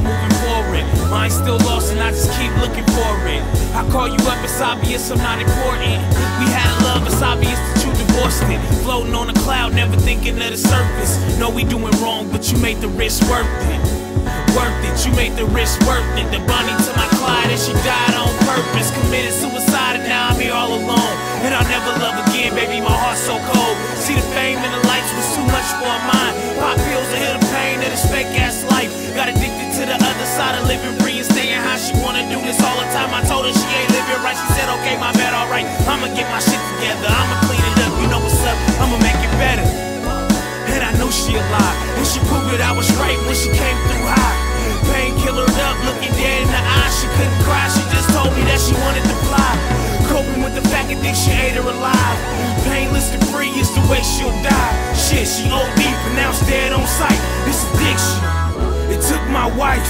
mind still lost and I just keep looking for it. I call you up, it's obvious I'm not important. We had a love, it's obvious that you divorced it. Floating on a cloud, never thinking of the surface. Know we doing wrong, but you made the risk worth it. Worth it, you made the risk worth it. The Bonnie to my Clyde and she died on purpose. Committed suicide she proved that I was right when she came through high. Painkillered up, looking dead in the eye. She couldn't cry. She just told me that she wanted to fly. Coping with the fact that she ate her alive. Painless and free is the way she'll die. Shit, she OD, pronounced dead on sight. This addiction. It took my wife.